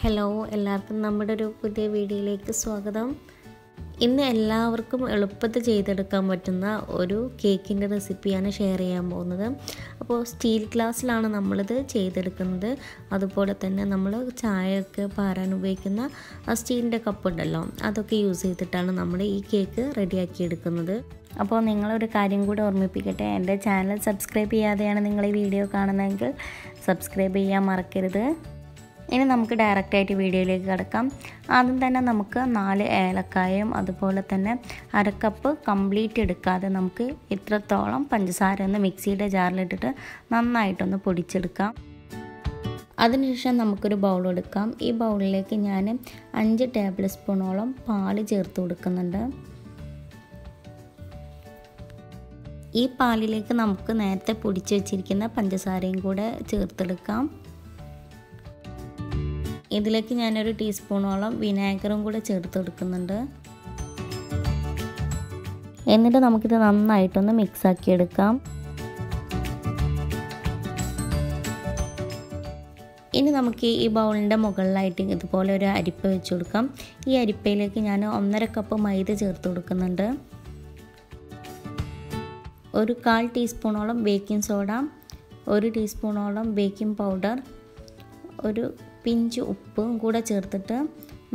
Hello എല്ലാവർക്കും നമ്മുടെ ഒരു പുതിയ വീഡിയോയിലേക്ക് സ്വാഗതം. ഇന്ന് എല്ലാവർക്കും എളുപ്പത്തിൽ ചെയ്തെടുക്കാൻ പറ്റുന്ന ഒരു കേക്കിന്റെ റെസിപ്പിയാണ് ഷെയർ ചെയ്യാൻ പോകുന്നത്. അപ്പോൾ സ്റ്റീൽ ഗ്ലാസ്സിലാണ് നമ്മളിത് ചെയ്തെടുക്കുന്നത്. അതുപോലെ തന്നെ നമ്മൾ ചായയൊക്കെ പാരാൻ ഉപയോഗിക്കുന്ന ആ സ്റ്റീലിന്റെ കപ്പ് ഉണ്ടല്ലോ അതൊക്കെ യൂസ് ചെയ്തിട്ടാണ് നമ്മൾ ഈ കേക്ക് റെഡിയാക്കി എടുക്കുന്നത് അപ്പോൾ നിങ്ങളൊരു കാര്യം കൂടി ഓർമ്മിപ്പിക്കട്ടെ എന്റെ ചാനൽ സബ്സ്ക്രൈബ് ചെയ്യാതെയാണ് നിങ്ങൾ ഈ വീഡിയോ കാണുന്നതെങ്കിൽ സബ്സ്ക്രൈബ് ചെയ്യാൻ മറക്കരുത്. ഇനി നമുക്ക് ഡയറക്റ്റായിട്ട് വീഡിയോയിലേക്ക് കിടക്കാം. ആദ്യം തന്നെ നമുക്ക് നാല് ഏലക്കായും അതുപോലെ തന്നെ അരക്കപ്പ് കംപ്ലീറ്റ് എടുക്കാതെ നമുക്ക് ഇത്രത്തോളം പഞ്ചസാര ഒന്ന് മിക്സിയുടെ ജാറിലിട്ടിട്ട് നന്നായിട്ടൊന്ന് പൊടിച്ചെടുക്കാം. അതിനുശേഷം നമുക്കൊരു ബൗൾ എടുക്കാം. ഈ ബൗളിലേക്ക് ഞാൻ അഞ്ച് ടേബിൾ സ്പൂണോളം പാൽ ചേർത്ത് കൊടുക്കുന്നുണ്ട്. ഈ പാലിലേക്ക് നമുക്ക് നേരത്തെ പൊടിച്ച് വെച്ചിരിക്കുന്ന പഞ്ചസാരയും കൂടെ ചേർത്തെടുക്കാം. ഇതിലേക്ക് ഞാനൊരു ടീസ്പൂണോളം വിനാഗറും കൂടെ ചേർത്ത് കൊടുക്കുന്നുണ്ട് എന്നിട്ട് നമുക്കിത് നന്നായിട്ടൊന്ന് മിക്സാക്കി എടുക്കാം ഇനി നമുക്ക് ഈ ബൗളിന്റെ മുകളിലായിട്ട് ഇതുപോലെ ഒരു അരിപ്പ വെച്ച് കൊടുക്കാം. ഈ അരിപ്പയിലേക്ക് ഞാൻ ഒന്നര കപ്പ് മൈദ ചേർത്ത് കൊടുക്കുന്നുണ്ട്. ഒരു കാൽ ടീസ്പൂണോളം ബേക്കിംഗ് സോഡ ഒരു ടീസ്പൂണോളം ബേക്കിംഗ് പൗഡർ ഒരു പിഞ്ച് ഉപ്പും കൂടെ ചേർത്തിട്ട്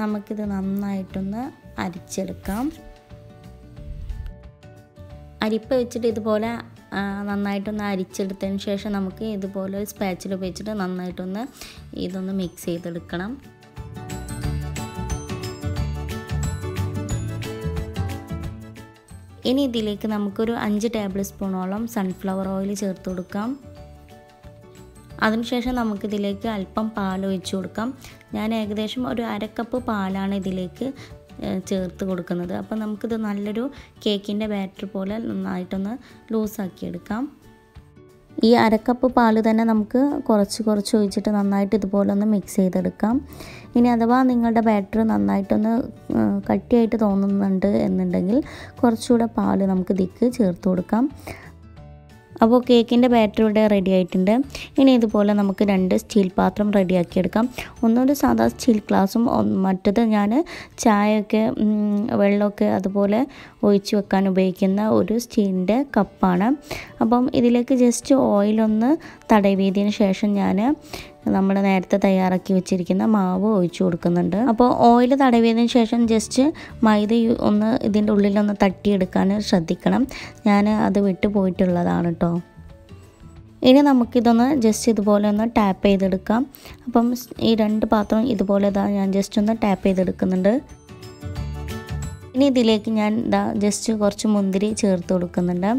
നമുക്കിത് നന്നായിട്ടൊന്ന് അരിച്ചെടുക്കാം. അരിപ്പ വെച്ചിട്ട് ഇതുപോലെ നന്നായിട്ടൊന്ന് അരിച്ചെടുത്തതിന് ശേഷം നമുക്ക് ഇതുപോലെ ഒരു സ്പാച്ചിൽ ഉപയോഗിച്ചിട്ട് നന്നായിട്ടൊന്ന് ഇതൊന്ന് മിക്സ് ചെയ്തെടുക്കണം. ഇനി ഇതിലേക്ക് നമുക്കൊരു അഞ്ച് ടേബിൾ സ്പൂണോളം സൺഫ്ലവർ ഓയിൽ ചേർത്ത് കൊടുക്കാം. അതിനുശേഷം നമുക്കിതിലേക്ക് അല്പം പാൽ ഒഴിച്ച് കൊടുക്കാം. ഞാൻ ഏകദേശം ഒരു അരക്കപ്പ് പാലാണ് ഇതിലേക്ക് ചേർത്ത് കൊടുക്കുന്നത്. അപ്പോൾ നമുക്കിത് നല്ലൊരു കേക്കിന്റെ ബാറ്റർ പോലെ നന്നായിട്ടൊന്ന് ലൂസാക്കി എടുക്കാം ഈ അരക്കപ്പ് പാൽ തന്നെ നമുക്ക് കുറച്ച് കുറച്ച് ഒഴിച്ചിട്ട് നന്നായിട്ട് ഇതുപോലെ ഒന്ന് മിക്സ് ചെയ്തെടുക്കാം. ഇനി അഥവാ നിങ്ങളുടെ ബാറ്റർ നന്നായിട്ടൊന്ന് കട്ടിയായിട്ട് തോന്നുന്നുണ്ട് എന്നുണ്ടെങ്കിൽ കുറച്ചുകൂടെ പാൽ നമുക്ക് ദിക്ക് ചേർത്ത് കൊടുക്കാം. അപ്പോൾ കേക്കിന്റെ ബാറ്റർ ഇവിടെ റെഡി ആയിട്ടുണ്ട്. ഇനി ഇതുപോലെ നമുക്ക് രണ്ട് സ്റ്റീൽ പാത്രം റെഡിയാക്കി എടുക്കാം ഒന്നൊരു സാധാ സ്റ്റീൽ ഗ്ലാസും മറ്റത് ഞാൻ ചായയൊക്കെ വെള്ളമൊക്കെ അതുപോലെ ഒഴിച്ച് വെക്കാൻ ഉപയോഗിക്കുന്ന ഒരു സ്റ്റീലിന്റെ കപ്പാണ് അപ്പം ഇതിലേക്ക് ജസ്റ്റ് ഓയിലൊന്ന് തടവിയതിന് ശേഷം ഞാൻ നമ്മൾ നേരത്തെ തയ്യാറാക്കി വെച്ചിരിക്കുന്ന മാവ് ഒഴിച്ചു കൊടുക്കുന്നുണ്ട്. അപ്പോൾ ഓയിൽ തടവിയതിന് ശേഷം ജസ്റ്റ് മൈദ ഒന്ന് ഇതിന്റെ ഉള്ളിലൊന്ന് തട്ടിയെടുക്കാൻ ശ്രദ്ധിക്കണം. ഞാൻ അത് വിട്ടു പോയിട്ടുള്ളതാണ് കേട്ടോ ഇനി നമുക്കിതൊന്ന് ജസ്റ്റ് ഇതുപോലെ ഒന്ന് ടാപ്പ് ചെയ്തെടുക്കാം. അപ്പം ഈ രണ്ട് പാത്രം ഇതുപോലെ ഇതാ ഞാൻ ജസ്റ്റ് ഒന്ന് ടാപ്പ് ചെയ്തെടുക്കുന്നുണ്ട്. ഇനി ഇതിലേക്ക് ഞാൻ ഇതാ ജസ്റ്റ് കുറച്ച് മുന്തിരി ചേർത്ത് കൊടുക്കുന്നുണ്ട്.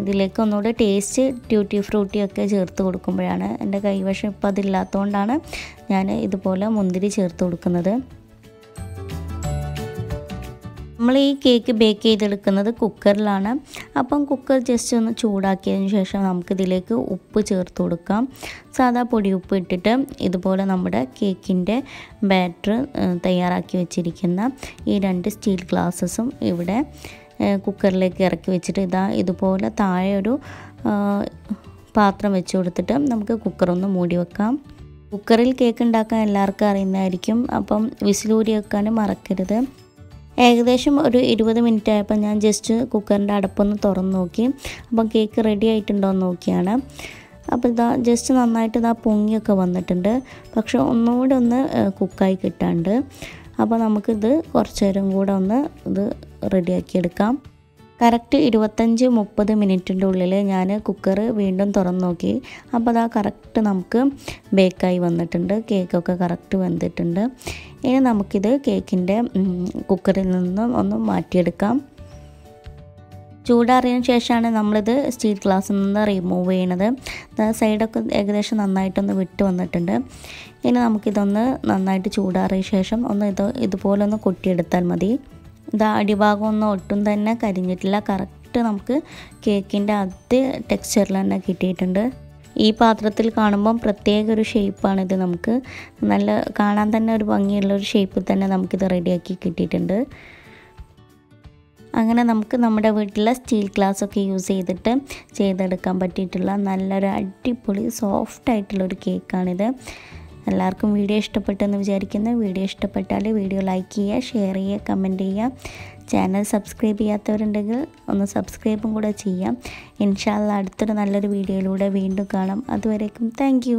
ഇതിലേക്ക് ഒന്നുകൂടെ ടേസ്റ്റ് ട്യൂട്ടി ഫ്രൂട്ടി ഒക്കെ ചേർത്ത് കൊടുക്കുമ്പോഴാണ് എന്റെ കൈവശം ഇപ്പോൾ അതില്ലാത്തതുകൊണ്ടാണ് ഞാൻ ഇതുപോലെ മുന്തിരി ചേർത്ത് കൊടുക്കുന്നത്. നമ്മൾ ഈ കേക്ക് ബേക്ക് ചെയ്തെടുക്കുന്നത് കുക്കറിലാണ് അപ്പം കുക്കർ ജസ്റ്റ് ഒന്ന് ചൂടാക്കിയതിന് ശേഷം നമുക്കിതിലേക്ക് ഉപ്പ് ചേർത്ത് കൊടുക്കാം. സാധാ പൊടി ഉപ്പ് ഇട്ടിട്ട് ഇതുപോലെ നമ്മുടെ കേക്കിന്റെ ബാറ്റർ തയ്യാറാക്കി വെച്ചിരിക്കുന്ന ഈ രണ്ട് സ്റ്റീൽ ഗ്ലാസ്സസും ഇവിടെ കുക്കറിലേക്ക് ഇറക്കി വെച്ചിട്ട് ഇതാ ഇതുപോലെ താഴെ ഒരു പാത്രം വെച്ച് കൊടുത്തിട്ട് നമുക്ക് കുക്കറൊന്ന് മൂടി വെക്കാം. കുക്കറിൽ കേക്ക് ഉണ്ടാക്കാൻ എല്ലാവർക്കും അറിയുന്നതായിരിക്കും. അപ്പം വിസിലൂരി വെക്കാനും മറക്കരുത്. ഏകദേശം ഒരു ഇരുപത് മിനിറ്റ് ആയപ്പോൾ ഞാൻ ജസ്റ്റ് കുക്കറിന്റെ അടപ്പൊന്ന് തുറന്ന് നോക്കി. അപ്പം കേക്ക് റെഡി ആയിട്ടുണ്ടോ എന്ന് നോക്കിയാണ്. അപ്പോൾ ഇതാ ജസ്റ്റ് നന്നായിട്ട് ഇതാ പൊങ്ങിയൊക്കെ വന്നിട്ടുണ്ട്. പക്ഷെ ഒന്നുകൂടെ ഒന്ന് കുക്കായി കിട്ടാണ്ട്. അപ്പോൾ നമുക്കിത് കുറച്ച് നേരം കൂടെ ഒന്ന് ഇത് റെഡിയാക്കി എടുക്കാം കറക്റ്റ് ഇരുപത്തഞ്ച് മുപ്പത് മിനിറ്റിന്റെ ഉള്ളിൽ ഞാൻ കുക്കർ വീണ്ടും തുറന്ന് നോക്കി അപ്പോൾ അതാ കറക്റ്റ് നമുക്ക് ബേക്കായി വന്നിട്ടുണ്ട്. കേക്കൊക്കെ കറക്റ്റ് വന്നിട്ടുണ്ട് ഇനി നമുക്കിത് കേക്കിന്റെ കുക്കറിൽ നിന്നും ഒന്ന് മാറ്റിയെടുക്കാം. ചൂടാറിയതിന് ശേഷമാണ് നമ്മളിത് സ്റ്റീൽ ഗ്ലാസ്സിൽ നിന്ന് റിമൂവ് ചെയ്യണത്. സൈഡൊക്കെ ഏകദേശം നന്നായിട്ടൊന്ന് വിട്ട് വന്നിട്ടുണ്ട്. ഇനി നമുക്കിതൊന്ന് നന്നായിട്ട് ചൂടാറിയ ശേഷം ഒന്ന് ഇത് ഇതുപോലെ ഒന്ന് കൊട്ടിയെടുത്താൽ മതി. ഇതാ അടിഭാഗം ഒന്നും ഒട്ടും തന്നെ കരിഞ്ഞിട്ടില്ല. കറക്റ്റ് നമുക്ക് കേക്കിന്റെ അതേ ടെക്സ്ചറിൽ തന്നെ കിട്ടിയിട്ടുണ്ട്. ഈ പാത്രത്തിൽ കാണുമ്പം പ്രത്യേക ഒരു ഷേപ്പാണിത് നമുക്ക്. നല്ല കാണാൻ തന്നെ ഒരു ഭംഗിയുള്ള ഒരു ഷേപ്പിൽ തന്നെ നമുക്കിത് റെഡിയാക്കി കിട്ടിയിട്ടുണ്ട്. അങ്ങനെ നമുക്ക് നമ്മുടെ വീട്ടിലെ സ്റ്റീൽ ഗ്ലാസ് ഒക്കെ യൂസ് ചെയ്തിട്ട് ചെയ്തെടുക്കാൻ പറ്റിയിട്ടുള്ള നല്ലൊരു അടിപൊളി സോഫ്റ്റ് ആയിട്ടുള്ളൊരു കേക്കാണിത് എല്ലാവർക്കും വീഡിയോ ഇഷ്ടപ്പെട്ടെന്ന് വിചാരിക്കുന്നു. വീഡിയോ ഇഷ്ടപ്പെട്ടാൽ വീഡിയോ ലൈക്ക് ചെയ്യുക ഷെയർ ചെയ്യുക കമന്റ് ചെയ്യുക. ചാനൽ സബ്സ്ക്രൈബ് ചെയ്യാത്തവരുണ്ടെങ്കിൽ ഒന്ന് സബ്സ്ക്രൈബും കൂടെ ചെയ്യാം. ഇൻഷാല്ല അടുത്തൊരു നല്ലൊരു വീഡിയോയിലൂടെ വീണ്ടും കാണാം. അതുവരേക്കും താങ്ക്